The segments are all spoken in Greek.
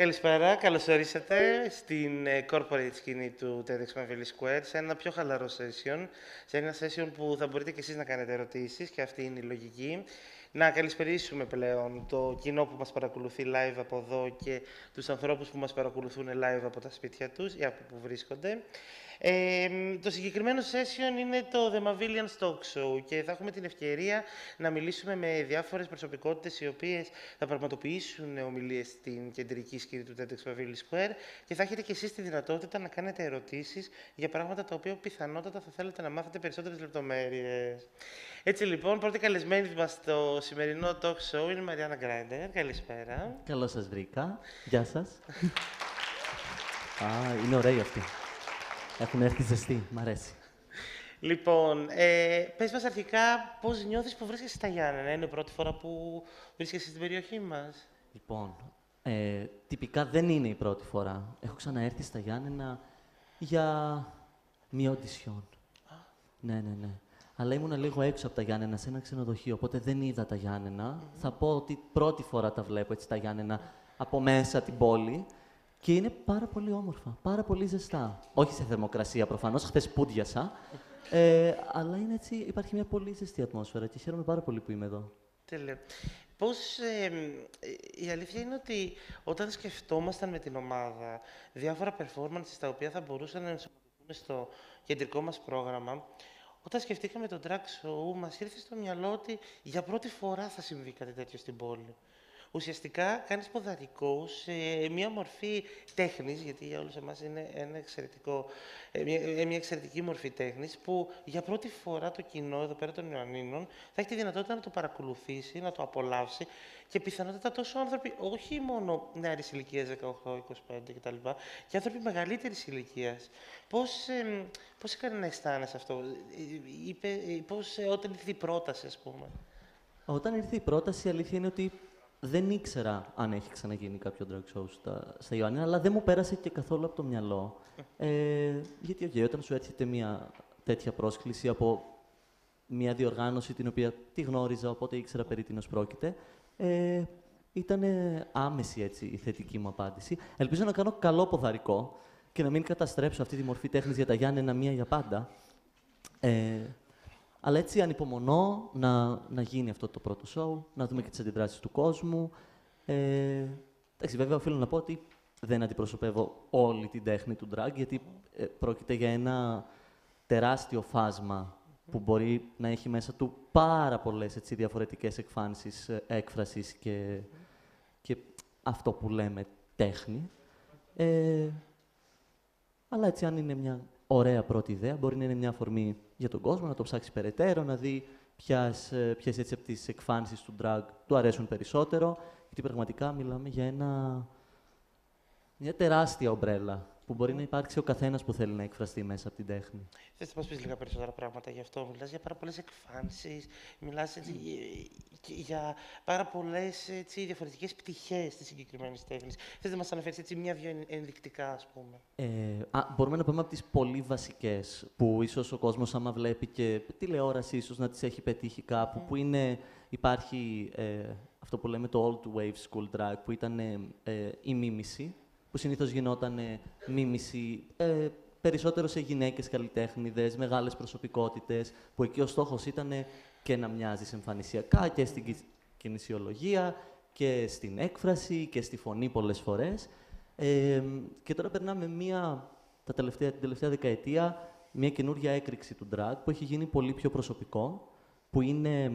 Καλησπέρα, καλώς ορίσατε στην ε, corporate σκηνή του TEDx Mavili Square, σε ένα πιο χαλαρό session, σε ένα session που θα μπορείτε και εσείς να κάνετε ερωτήσεις, και αυτή είναι η λογική. Να καλησπερίσουμε πλέον το κοινό που μας παρακολουθεί live από εδώ και τους ανθρώπους που μας παρακολουθούν live από τα σπίτια τους ή από που βρίσκονται. Ε, το συγκεκριμένο session είναι το The Mavilian Stock Show και θα έχουμε την ευκαιρία να μιλήσουμε με διάφορες προσωπικότητες οι οποίες θα πραγματοποιήσουν ομιλίες στην κεντρική σκηνή του TEDx Mavili Square και θα έχετε και εσείς τη δυνατότητα να κάνετε ερωτήσεις για πράγματα τα οποία πιθανότατα θα θέλετε να μάθετε περισσότερες λεπτομέρειες. Έτσι λοιπόν, πρώτη καλεσμένη μας στο σημερινό talk show είναι η Μαριάννα Γκράιντερ. Καλησπέρα. Καλώς σας βρήκα. Γεια σας. Α, είναι ωραία αυτή. Έχουν έρθει ζεστή. Μ' αρέσει. Λοιπόν, ε, πες μας αρχικά πώς νιώθεις που βρίσκεσαι στα Γιάννενα. Είναι η πρώτη φορά που βρίσκεσαι στην περιοχή μας. Λοιπόν, ε, τυπικά δεν είναι η πρώτη φορά. Έχω ξαναέρθει στα Γιάννενα για μία οντισιόν. Ναι, ναι, ναι. Αλλά ήμουν λίγο έξω από τα Γιάννενα, σε ένα ξενοδοχείο, οπότε δεν είδα τα Γιάννενα. Θα πω ότι πρώτη φορά τα βλέπω έτσι τα Γιάννενα από μέσα την πόλη. Και είναι πάρα πολύ όμορφα, πάρα πολύ ζεστά. Όχι σε θερμοκρασία προφανώς, χθες πούντιασα. Ε, αλλά είναι έτσι, υπάρχει μια πολύ ζεστή ατμόσφαιρα και χαίρομαι πάρα πολύ που είμαι εδώ. Τέλεια. Πώς, ε, η αλήθεια είναι ότι όταν σκεφτόμασταν με την ομάδα διάφορα performances τα οποία θα μπορούσαν να ενσωματωθούν στο κεντρικό μας πρόγραμμα, όταν σκεφτήκαμε τον drag show, μας ήρθε στο μυαλό ότι για πρώτη φορά θα συμβεί κάτι τέτοιο στην πόλη ουσιαστικά κάνεις ποδαρικό σε μια μορφή τέχνης, γιατί για όλους εμάς είναι ένα εξαιρετικό, ε, μια, ε, μια εξαιρετική μορφή τέχνης, που για πρώτη φορά το κοινό εδώ πέρα των Ιωαννίνων θα έχει τη δυνατότητα να το παρακολουθήσει, να το απολαύσει και πιθανότατα τόσο άνθρωποι, όχι μόνο νεαρής ηλικίας 18, 25 κτλ., και άνθρωποι μεγαλύτερης ηλικίας. Πώς ε, πώς έκανε να αισθάνεσαι αυτό, ε, είπε, πώς, όταν ήρθε η πρόταση, ας πούμε; Όταν ήρθε η πρόταση, η αλήθεια είναι ότι δεν ήξερα αν έχει ξαναγίνει κάποιο drag show στα, στα Ιωάννη, αλλά δεν μου πέρασε και καθόλου από το μυαλό. Ε, γιατί, okay, όταν σου έρχεται μια τέτοια πρόσκληση από μια διοργάνωση την οποία τη γνώριζα, οπότε ήξερα περί τίνος πρόκειται, ε, ήταν άμεση έτσι, η θετική μου απάντηση. Ελπίζω να κάνω καλό ποδαρικό και να μην καταστρέψω αυτή τη μορφή τέχνης για τα Γιάννενα μία για πάντα. Ε, αλλά έτσι ανυπομονώ να, να γίνει αυτό το πρώτο show, να δούμε και τις αντιδράσεις του κόσμου. Ε, εντάξει, βέβαια, οφείλω να πω ότι δεν αντιπροσωπεύω όλη την τέχνη του drag, γιατί ε, πρόκειται για ένα τεράστιο φάσμα που μπορεί να έχει μέσα του πάρα πολλές έτσι, διαφορετικές εκφάνσεις, ε, έκφρασης και, και αυτό που λέμε τέχνη. Ε, αλλά έτσι, αν είναι μια ωραία πρώτη ιδέα. Μπορεί να είναι μια αφορμή για τον κόσμο, να το ψάξεις περαιτέρω, να δει ποιες έτσι από τις εκφάνσεις του drag του αρέσουν περισσότερο. Γιατί πραγματικά μιλάμε για ένα, μια τεράστια ομπρέλα που μπορεί να υπάρξει ο καθένας που θέλει να εκφραστεί μέσα από την τέχνη. Θες να μας πεις λίγα περισσότερα πράγματα γι' αυτό; Μιλάς για πάρα πολλές εκφάνσεις, μιλάς για πάρα πολλές διαφορετικές πτυχές της συγκεκριμένης τέχνης. Θες να μας αναφέρεις μια-δυο ενδεικτικά, ας πούμε. Ε, α, μπορούμε να πούμε από τις πολύ βασικές που ίσως ο κόσμος, άμα βλέπει και τηλεόραση, ίσως να τις έχει πετύχει κάπου, που είναι, υπάρχει ε, αυτό που λέμε το old wave school drag, που ήταν ε, η μίμηση που συνήθως γινόταν μίμηση ε, περισσότερο σε γυναίκες καλλιτέχνηδες, μεγάλες προσωπικότητες, που εκεί ο στόχος ήταν και να μοιάζεις εμφανισιακά και στην κινησιολογία και στην έκφραση και στη φωνή πολλές φορές. Ε, και τώρα περνάμε μία, τα τελευταία, την τελευταία δεκαετία μια καινούργια έκρηξη του drag που έχει γίνει πολύ πιο προσωπικό, που είναι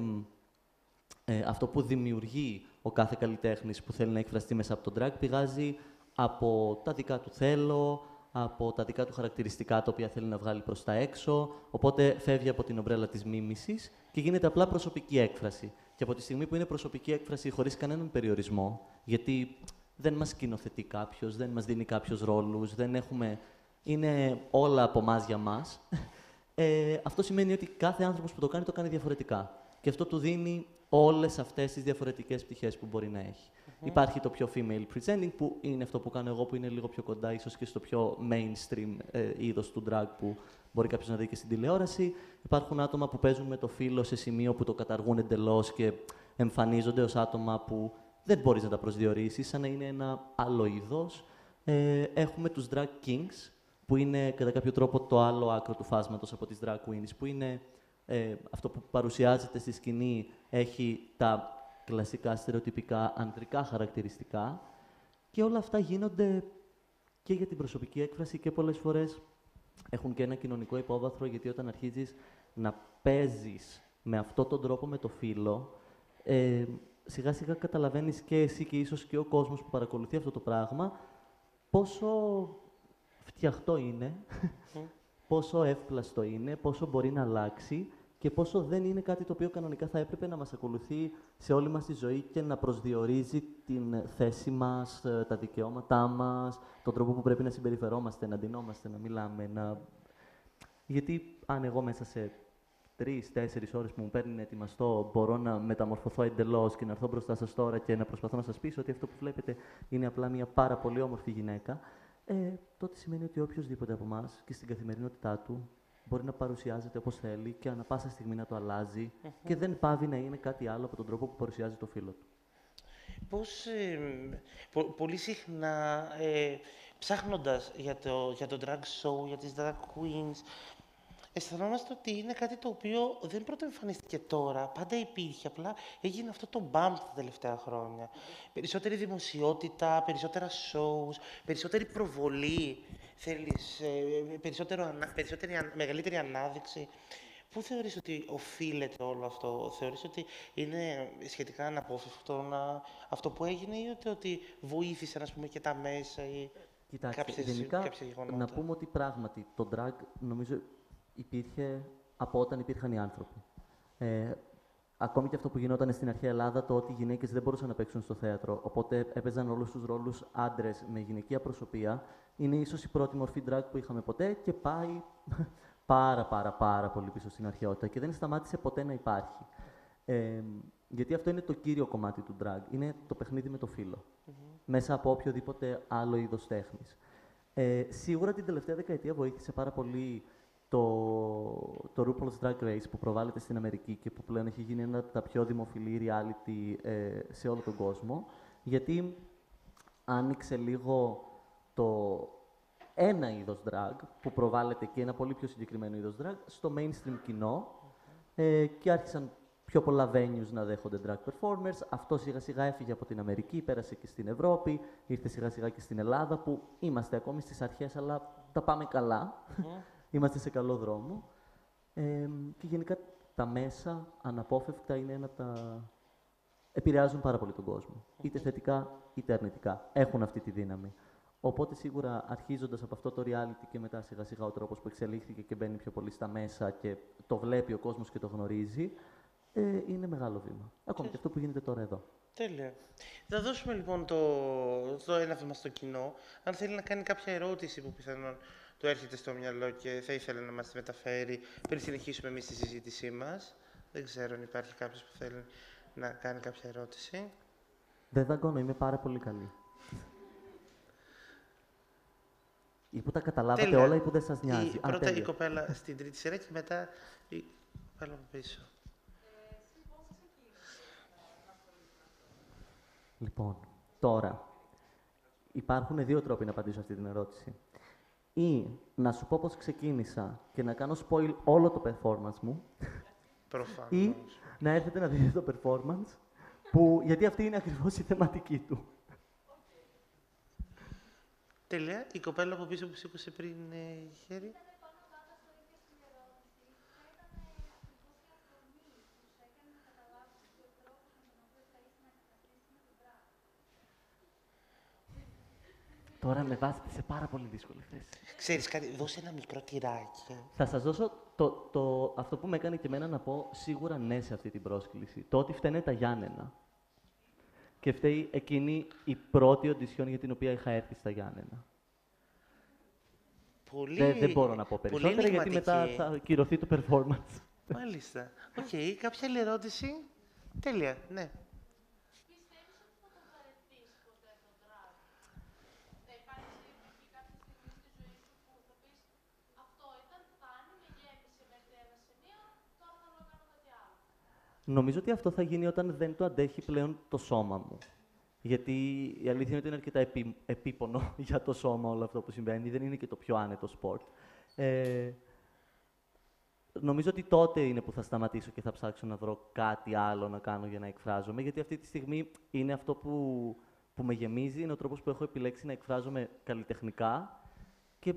ε, αυτό που δημιουργεί ο κάθε καλλιτέχνης που θέλει να εκφραστεί μέσα από τον drag, πηγάζει από τα δικά του θέλω, από τα δικά του χαρακτηριστικά τα οποία θέλει να βγάλει προς τα έξω, οπότε φεύγει από την ομπρέλα της μίμησης και γίνεται απλά προσωπική έκφραση. Και από τη στιγμή που είναι προσωπική έκφραση χωρίς κανέναν περιορισμό, γιατί δεν μας σκηνοθετεί κάποιος, δεν μας δίνει κάποιο ρόλους, δεν έχουμε... είναι όλα από εμά για μας, ε, αυτό σημαίνει ότι κάθε άνθρωπος που το κάνει, το κάνει διαφορετικά. Και αυτό του δίνει όλες αυτές τις διαφορετικές πτυχές που μπορεί να έχει. Υπάρχει το πιο female presenting, που είναι αυτό που κάνω εγώ, που είναι λίγο πιο κοντά, ίσως και στο πιο mainstream ε, είδος του drag που μπορεί κάποιος να δει και στην τηλεόραση. Υπάρχουν άτομα που παίζουν με το φύλλο σε σημείο που το καταργούν εντελώς και εμφανίζονται ως άτομα που δεν μπορείς να τα προσδιορίσεις, σαν να είναι ένα άλλο είδος. Ε, έχουμε τους drag kings, που είναι κατά κάποιο τρόπο το άλλο άκρο του φάσματος από τις drag queens, που είναι ε, αυτό που παρουσιάζεται στη σκηνή, έχει τα κλασικά στερεοτυπικά ανδρικά χαρακτηριστικά και όλα αυτά γίνονται και για την προσωπική έκφραση και πολλές φορές έχουν και ένα κοινωνικό υπόβαθρο, γιατί όταν αρχίζεις να παίζεις με αυτόν τον τρόπο με το φίλο, ε, σιγά σιγά καταλαβαίνεις και εσύ και ίσως και ο κόσμος που παρακολουθεί αυτό το πράγμα, πόσο φτιαχτό είναι, πόσο εύπλαστο είναι, πόσο μπορεί να αλλάξει και πόσο δεν είναι κάτι το οποίο κανονικά θα έπρεπε να μας ακολουθεί σε όλη μας τη ζωή και να προσδιορίζει την θέση μας, ε, τα δικαιώματά μας, τον τρόπο που πρέπει να συμπεριφερόμαστε, να ντυνόμαστε, να μιλάμε, να... Γιατί αν εγώ μέσα σε τρει-τέσσερι ώρες που μου παίρνει να ετοιμαστώ, μπορώ να μεταμορφωθώ εντελώς και να έρθω μπροστά σας τώρα και να προσπαθώ να σας πείσω ότι αυτό που βλέπετε είναι απλά μια πάρα πολύ όμορφη γυναίκα, ε, τότε σημαίνει ότι οποιοδήποτε από εμάς και στην καθημερινότητά του μπορεί να παρουσιάζεται όπως θέλει και ανα πάσα στιγμή να το αλλάζει και δεν πάβει να είναι κάτι άλλο από τον τρόπο που παρουσιάζει το φίλο του. Πώς, ε, πο, πολύ συχνά, ε, ψάχνοντας για το, για το drag show, για τις drag queens, αισθανόμαστε ότι είναι κάτι το οποίο δεν πρώτο εμφανίστηκε τώρα, πάντα υπήρχε, απλά έγινε αυτό το bump τα τελευταία χρόνια. Περισσότερη δημοσιότητα, περισσότερα shows, περισσότερη προβολή, θέλεις, ε, περισσότερο, περισσότερη, μεγαλύτερη ανάδειξη. Πού θεωρείς ότι οφείλεται όλο αυτό, θεωρείς ότι είναι σχετικά αναπόφευκτο να, αυτό που έγινε ή ότι, ότι βοήθησαν ας πούμε, και τα μέσα ή Κοιτάξτε, κάποιες, γενικά, κάποια γεγονότα; Να πούμε ότι πράγματι το drag νομίζω υπήρχε από όταν υπήρχαν οι άνθρωποι. Ε, ακόμη και αυτό που γινόταν στην αρχαία Ελλάδα, το ότι οι γυναίκες δεν μπορούσαν να παίξουν στο θέατρο. Οπότε έπαιζαν όλους τους ρόλους άντρες με γυναικεία προσωπία. Είναι ίσως η πρώτη μορφή drag που είχαμε ποτέ και πάει πάρα πάρα πάρα πολύ πίσω στην αρχαιότητα και δεν σταμάτησε ποτέ να υπάρχει. Ε, γιατί αυτό είναι το κύριο κομμάτι του drag. Είναι το παιχνίδι με το φύλλο. Μέσα από οποιοδήποτε άλλο είδος τέχνης. Ε, σίγουρα την τελευταία δεκαετία βοήθησε πάρα πολύ το, το RuPaul's Drag Race που προβάλλεται στην Αμερική και που πλέον έχει γίνει ένα από τα πιο δημοφιλή reality ε, σε όλο τον κόσμο, γιατί άνοιξε λίγο το ένα είδος drag που προβάλλεται και ένα πολύ πιο συγκεκριμένο είδος drag στο mainstream κοινό ε, και άρχισαν πιο πολλά venues να δέχονται drag performers. Αυτό σιγά σιγά έφυγε από την Αμερική, πέρασε και στην Ευρώπη, ήρθε σιγά σιγά και στην Ελλάδα που είμαστε ακόμη στις αρχές αλλά τα πάμε καλά είμαστε σε καλό δρόμο. Ε, και γενικά τα μέσα αναπόφευκτα είναι ένα από τα... επηρεάζουν πάρα πολύ τον κόσμο. Είτε θετικά είτε αρνητικά. Έχουν αυτή τη δύναμη. Οπότε σίγουρα αρχίζοντας από αυτό το reality και μετά σιγά σιγά ο τρόπος που εξελίχθηκε και μπαίνει πιο πολύ στα μέσα και το βλέπει ο κόσμος και το γνωρίζει, ε, είναι μεγάλο βήμα. Ακόμη και αυτό που γίνεται τώρα εδώ. Τέλεια. Θα δώσουμε λοιπόν το, το ένα βήμα στο κοινό. Αν θέλει να κάνει κάποια ερώτηση που πιθανόν του έρχεται στο μυαλό και θα ήθελε να μας τη μεταφέρει πριν συνεχίσουμε εμείς τη συζήτησή μας. Δεν ξέρω αν υπάρχει κάποιος που θέλει να κάνει κάποια ερώτηση. Δεν δαγκώνω, είμαι πάρα πολύ καλή. Ή που τα καταλάβατε τέλεια. όλα ή που δεν σας νοιάζει. Η, Α, πρώτα η κοπέλα στην τρίτη σειρά και μετά η κοπέλα από πίσω. Λοιπόν, τώρα, υπάρχουν δύο τρόποι να απαντήσω αυτή την ερώτηση ή να σου πω πώς ξεκίνησα και να κάνω spoil όλο το performance μου Προφανώς. ή να έρθετε να δείτε το performance που, γιατί αυτή είναι ακριβώς η θεματική του. Τέλεια. Η κοπέλα από πίσω που σήκωσε πριν ε, χέρι. Τώρα με βάζετε σε πάρα πολύ δύσκολη θέση. Ξέρεις κάτι, δώσε ένα μικρό τυράκι. Θα σας δώσω το, το, αυτό που με έκανε και εμένα να πω σίγουρα ναι σε αυτή την πρόσκληση. Το ότι φταίνε τα Γιάννενα. Και φταίει εκείνη η πρώτη οντισιόν για την οποία είχα έρθει στα Γιάννενα. Πολύ... Δεν, δεν μπορώ να πω περισσότερα, γιατί μετά θα ακυρωθεί το performance. Μάλιστα. Οκέι, okay. κάποια άλλη ερώτηση; Τέλεια, ναι. Νομίζω ότι αυτό θα γίνει όταν δεν το αντέχει πλέον το σώμα μου. Γιατί η αλήθεια είναι ότι είναι αρκετά επί, επίπονο για το σώμα όλο αυτό που συμβαίνει. Δεν είναι και το πιο άνετο sport. Ε, νομίζω ότι τότε είναι που θα σταματήσω και θα ψάξω να βρω κάτι άλλο να κάνω για να εκφράζομαι. Γιατί αυτή τη στιγμή είναι αυτό που, που με γεμίζει, είναι ο τρόπος που έχω επιλέξει να εκφράζομαι καλλιτεχνικά και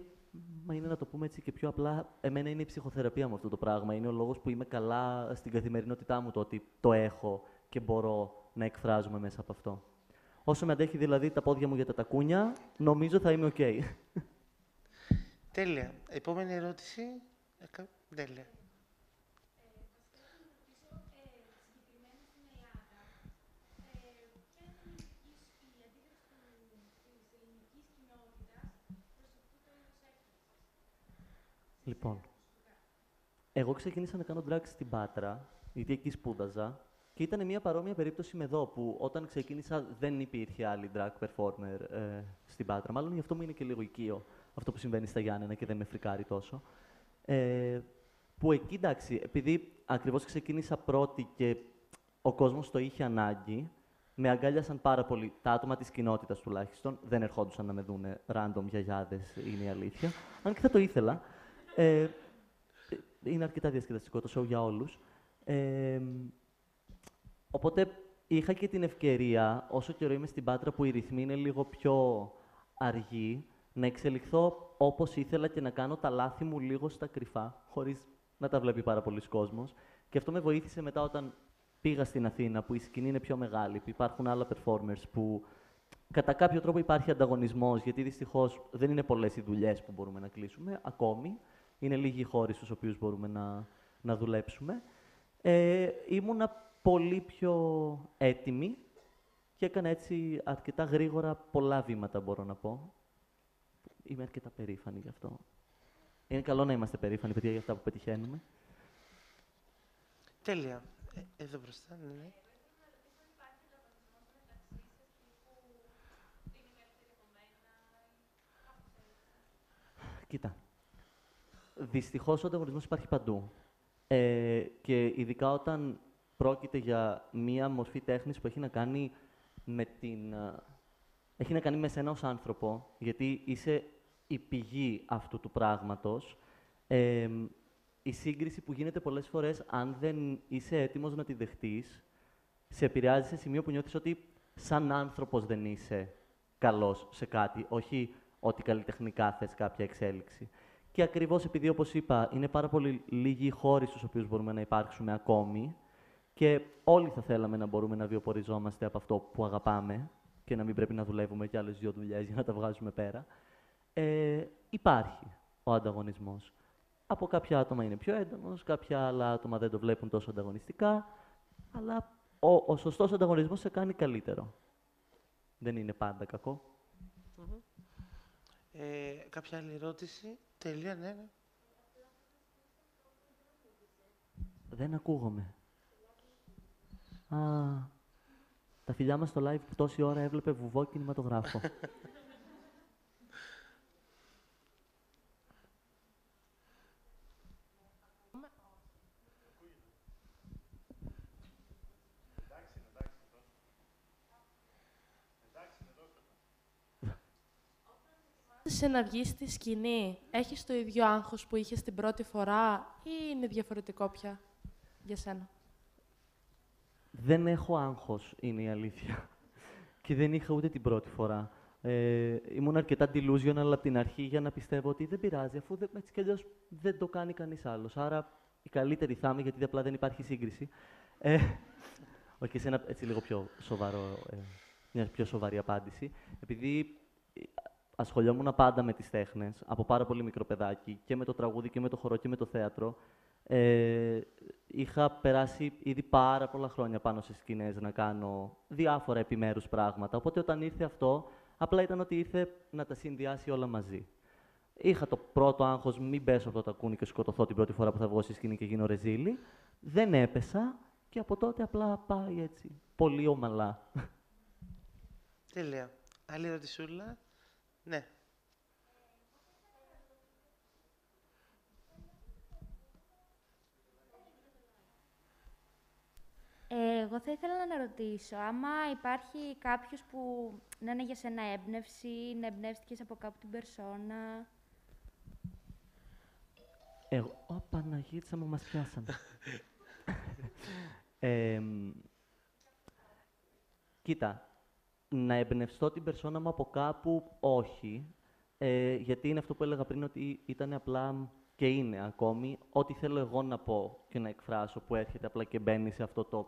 Μα είναι να το πούμε έτσι και πιο απλά, εμένα είναι η ψυχοθεραπεία μου αυτό το πράγμα. Είναι ο λόγος που είμαι καλά στην καθημερινότητά μου, το ότι το έχω και μπορώ να εκφράζομαι μέσα από αυτό. Όσο με αντέχει δηλαδή τα πόδια μου για τα τακούνια, νομίζω θα είμαι ok. Okay. Τέλεια. Επόμενη ερώτηση. Τέλεια. Λοιπόν, εγώ ξεκίνησα να κάνω drag στην Πάτρα, γιατί εκεί σπούδαζα, και ήταν μια παρόμοια περίπτωση με εδώ, που όταν ξεκίνησα δεν υπήρχε άλλη drag performer ε, στην Πάτρα. Μάλλον γι' αυτό μου είναι και λίγο οικείο αυτό που συμβαίνει στα Γιάννενα και δεν με φρικάρει τόσο. Ε, που εκεί, εντάξει, επειδή ακριβώς ξεκίνησα πρώτη και ο κόσμος το είχε ανάγκη, με αγκάλιασαν πάρα πολύ τα άτομα της κοινότητας τουλάχιστον. Δεν ερχόντουσαν να με δούνε random γιαγιάδες, είναι η αλήθεια. Αν και θα το ήθελα. Ε, είναι αρκετά διασκεδαστικό το show για όλους. Ε, οπότε είχα και την ευκαιρία, όσο καιρό είμαι στην Πάτρα που η ρυθμή είναι λίγο πιο αργή, να εξελιχθώ όπως ήθελα και να κάνω τα λάθη μου λίγο στα κρυφά, χωρίς να τα βλέπει πάρα πολλοί κόσμος. Και αυτό με βοήθησε μετά όταν πήγα στην Αθήνα, που η σκηνή είναι πιο μεγάλη, που υπάρχουν άλλα performers, που κατά κάποιο τρόπο υπάρχει ανταγωνισμός, γιατί δυστυχώς δεν είναι πολλές οι δουλειές που μπορούμε να κλείσουμε ακόμη είναι λίγοι οι χώροι στους οποίους μπορούμε να, να δουλέψουμε. Ε, ήμουνα πολύ πιο έτοιμη και έκανα έτσι αρκετά γρήγορα πολλά βήματα, μπορώ να πω. Είμαι αρκετά περήφανη γι' αυτό. Είναι καλό να είμαστε περήφανοι, παιδιά, για αυτά που πετυχαίνουμε. Τέλεια. Ε, εδώ μπροστά, ναι. ναι. Κοίτα, Δυστυχώς ο ανταγωνισμός υπάρχει παντού. Ε, και ειδικά όταν πρόκειται για μία μορφή τέχνης που έχει να κάνει με την... Ε, έχει να κάνει με σένα ως άνθρωπο, γιατί είσαι η πηγή αυτού του πράγματος. Ε, η σύγκριση που γίνεται πολλές φορές, αν δεν είσαι έτοιμος να τη δεχτείς, σε επηρεάζει σε σημείο που νιώθεις ότι σαν άνθρωπος δεν είσαι καλός σε κάτι, όχι ότι καλλιτεχνικά θες κάποια εξέλιξη. Και ακριβώς επειδή, όπως είπα, είναι πάρα πολύ λίγοι οι χώροι στους οποίους μπορούμε να υπάρξουμε ακόμη και όλοι θα θέλαμε να μπορούμε να βιοποριζόμαστε από αυτό που αγαπάμε και να μην πρέπει να δουλεύουμε κι άλλες δύο δουλειές για να τα βγάζουμε πέρα. Ε, υπάρχει ο ανταγωνισμός. Από κάποια άτομα είναι πιο έντονος, κάποια άλλα άτομα δεν το βλέπουν τόσο ανταγωνιστικά, αλλά ο, ο σωστός ανταγωνισμός σε κάνει καλύτερο. Δεν είναι πάντα κακό. Ε, κάποια άλλη ερώτηση; Τελεία, ναι, ναι. Δεν ακούγομαι. Α, τα φιλιά μας στο live που τόση ώρα έβλεπε βουβό κινηματογράφο. σε να βγει στη σκηνή, έχεις το ίδιο άγχος που είχες την πρώτη φορά ή είναι διαφορετικό πια για σένα; Δεν έχω άγχος, είναι η αλήθεια. Και δεν είχα ούτε την πρώτη φορά. Ε, ήμουν αρκετά delusional από την αρχή για να πιστεύω ότι δεν πειράζει, αφού δεν, έτσι κι αλλιώς δεν το κάνει κανείς άλλος. Άρα η καλύτερη θα είμαι, γιατί απλά δεν υπάρχει σύγκριση. Ε, όχι, σε ένα έτσι λίγο πιο σοβαρό, ε, μια πιο σοβαρή απάντηση. Επειδή ασχολιόμουν πάντα με τις τέχνες, από πάρα πολύ μικρό παιδάκι, και με το τραγούδι και με το χορό και με το θέατρο. Ε, είχα περάσει ήδη πάρα πολλά χρόνια πάνω σε σκηνές να κάνω διάφορα επιμέρους πράγματα. Οπότε όταν ήρθε αυτό, απλά ήταν ότι ήρθε να τα συνδυάσει όλα μαζί. Είχα το πρώτο άγχος, μην πέσω από το τακούνι και σκοτωθώ την πρώτη φορά που θα βγω στη σκηνή και γίνω ρεζίλη. Δεν έπεσα και από τότε απλά πάει έτσι, πολύ ομαλά. Τέλεια. Άλλη ερωτησούλα; Ναι. Εγώ Εγώ θα ήθελα να ρωτήσω, άμα υπάρχει κάποιος που να είναι για σένα έμπνευση, να εμπνεύστηκες από κάπου την περσόνα; Εγώ, Ω, Παναγίτσα μου, μας πιάσανε. Ε, κοίτα, να εμπνευστώ την περσόνα μου από κάπου, όχι. Ε, γιατί είναι αυτό που έλεγα πριν, ότι ήταν απλά και είναι ακόμη ό,τι θέλω εγώ να πω και να εκφράσω, που έρχεται απλά και μπαίνει σε αυτό το,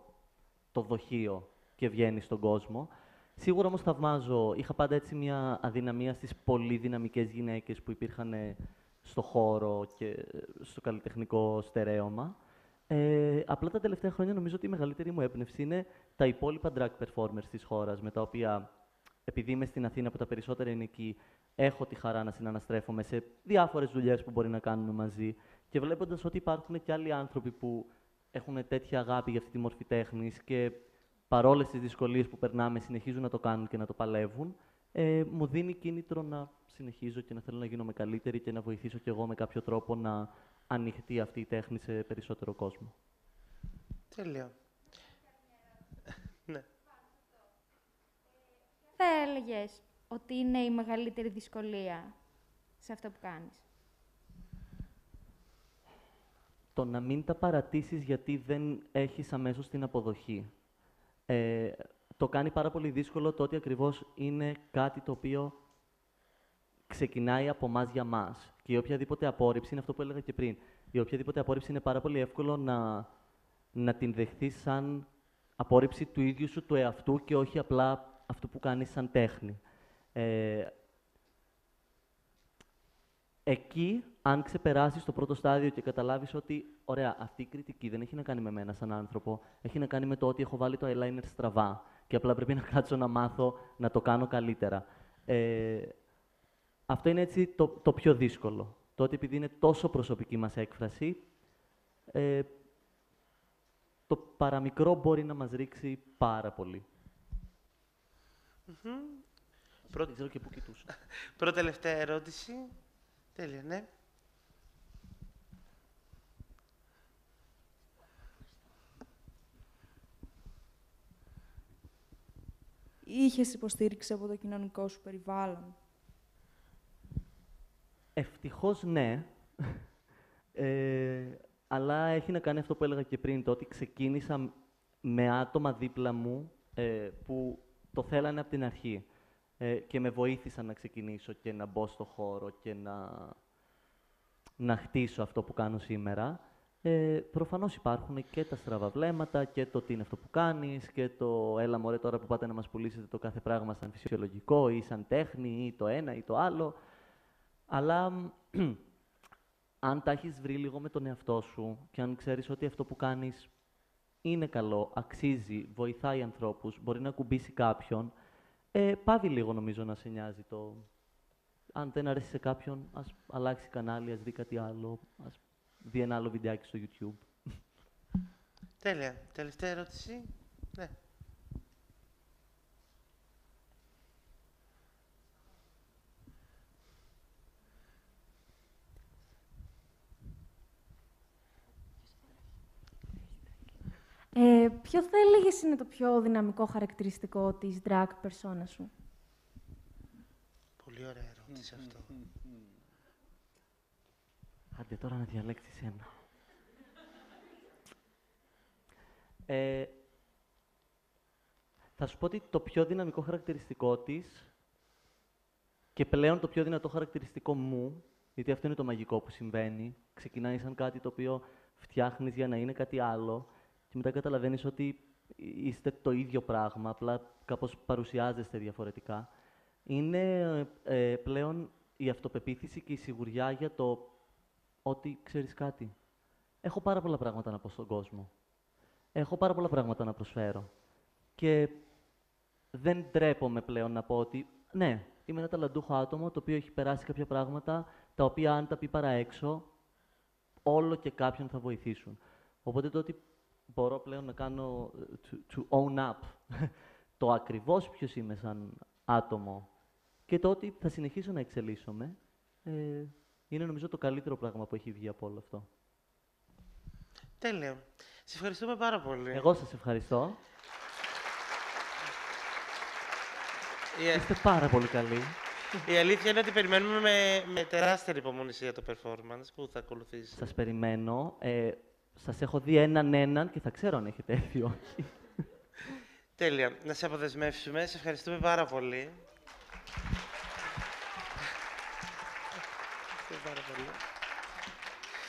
το δοχείο και βγαίνει στον κόσμο. Σίγουρα όμως θαυμάζω, είχα πάντα έτσι μια αδυναμία στις πολύ δυναμικές γυναίκες που υπήρχαν ε, στο χώρο και ε, στο καλλιτεχνικό στερέωμα. Ε, απλά τα τελευταία χρόνια νομίζω ότι η μεγαλύτερη μου έμπνευση είναι τα υπόλοιπα drag performers της χώρας, με τα οποία, επειδή είμαι στην Αθήνα που τα περισσότερα είναι εκεί, έχω τη χαρά να συναναστρέφομαι σε διάφορες δουλειές που μπορεί να κάνουμε μαζί και βλέποντας ότι υπάρχουν και άλλοι άνθρωποι που έχουν τέτοια αγάπη για αυτή τη μορφή τέχνης και παρόλες τις δυσκολίες που περνάμε συνεχίζουν να το κάνουν και να το παλεύουν, ε, μου δίνει κίνητρο να συνεχίζω και να θέλω να γίνομαι καλύτερη και να βοηθήσω κι εγώ με κάποιο τρόπο να ανοιχτεί αυτή η τέχνη σε περισσότερο κόσμο. Τέλεια. ναι. Θα έλεγες ότι είναι η μεγαλύτερη δυσκολία σε αυτό που κάνεις; Το να μην τα παρατήσεις γιατί δεν έχεις αμέσως την αποδοχή. Ε, το κάνει πάρα πολύ δύσκολο το ότι ακριβώς είναι κάτι το οποίο ξεκινάει από εμάς για μας. Και η οποιαδήποτε απόρριψη είναι αυτό που έλεγα και πριν. Η οποιαδήποτε απόρριψη είναι πάρα πολύ εύκολο να, να την δεχθείς σαν απόρριψη του ίδιου σου του εαυτού και όχι απλά αυτό που κάνεις σαν τέχνη. Ε, εκεί, αν ξεπεράσεις το πρώτο στάδιο και καταλάβεις ότι, ωραία, αυτή η κριτική δεν έχει να κάνει με μένα σαν άνθρωπο, έχει να κάνει με το ότι έχω βάλει το eyeliner στραβά και απλά πρέπει να κάτσω να μάθω να το κάνω καλύτερα. Ε, αυτό είναι έτσι το, το πιο δύσκολο. Το ότι επειδή είναι τόσο προσωπική μας έκφραση, ε, το παραμικρό μπορεί να μας ρίξει πάρα πολύ. Mm-hmm. Πρώτη... Δεν ξέρω και πού κοιτούσα. Πρώτη τελευταία ερώτηση. Τέλεια, ναι. Είχες υποστήριξη από το κοινωνικό σου περιβάλλον; Ευτυχώς ναι. Ε, αλλά έχει να κάνει αυτό που έλεγα και πριν, το ότι ξεκίνησα με άτομα δίπλα μου ε, που το θέλανε από την αρχή ε, και με βοήθησαν να ξεκινήσω και να μπω στο χώρο και να, να χτίσω αυτό που κάνω σήμερα. Ε, προφανώς υπάρχουν και τα στραβά βλέμματα και το τι είναι αυτό που κάνεις και το έλα μωρέ τώρα που πάτε να μας πουλήσετε το κάθε πράγμα σαν φυσιολογικό ή σαν τέχνη ή το ένα ή το άλλο. Αλλά αν τα έχεις βρει λίγο με τον εαυτό σου και αν ξέρεις ότι αυτό που κάνεις είναι καλό, αξίζει, βοηθάει ανθρώπους, μπορεί να κουμπίσει κάποιον, ε, πάβει λίγο νομίζω να σε νοιάζει το... Αν δεν αρέσει σε κάποιον, ας αλλάξει κανάλι, ας δει κάτι άλλο, ας δει ένα άλλο βιντεάκι στο YouTube. Τέλεια. Τελευταία ερώτηση. Ναι. Ε, ποιο θα έλεγες είναι το πιο δυναμικό χαρακτηριστικό της drag persona σου; Πολύ ωραία ερώτηση αυτό. Άντε τώρα να διαλέξεις ένα. Ε, θα σου πω ότι το πιο δυναμικό χαρακτηριστικό της και πλέον το πιο δυνατό χαρακτηριστικό μου, γιατί αυτό είναι το μαγικό που συμβαίνει, ξεκινάει σαν κάτι το οποίο φτιάχνεις για να είναι κάτι άλλο και μετά καταλαβαίνεις ότι είστε το ίδιο πράγμα, απλά κάπως παρουσιάζεστε διαφορετικά. Είναι ε, πλέον η αυτοπεποίθηση και η σιγουριά για το ότι ξέρεις κάτι. Έχω πάρα πολλά πράγματα να πω στον κόσμο. Έχω πάρα πολλά πράγματα να προσφέρω. Και δεν τρέπομαι πλέον να πω ότι ναι, είμαι ένα ταλαντούχο άτομο το οποίο έχει περάσει κάποια πράγματα τα οποία αν τα πει παρά έξω, όλο και κάποιον θα βοηθήσουν. Οπότε το ότι μπορώ πλέον να κάνω ε, to, own up το ακριβώς ποιος είμαι σαν άτομο και το ότι θα συνεχίσω να εξελίσσομαι ε, είναι νομίζω το καλύτερο πράγμα που έχει βγει από όλο αυτό. Τέλεια. Σε ευχαριστούμε πάρα πολύ. Εγώ σας ευχαριστώ. Είστε πάρα πολύ καλοί. Η αλήθεια είναι ότι περιμένουμε με, με τεράστια υπομονησία το performance που θα ακολουθήσει. Σας περιμένω. Ε, σας έχω δει έναν έναν και θα ξέρω αν έχετε έρθει ή όχι. Τέλεια. Να σε αποδεσμεύσουμε. Σε ευχαριστούμε πάρα πολύ. Ευχαριστούμε πάρα πολύ.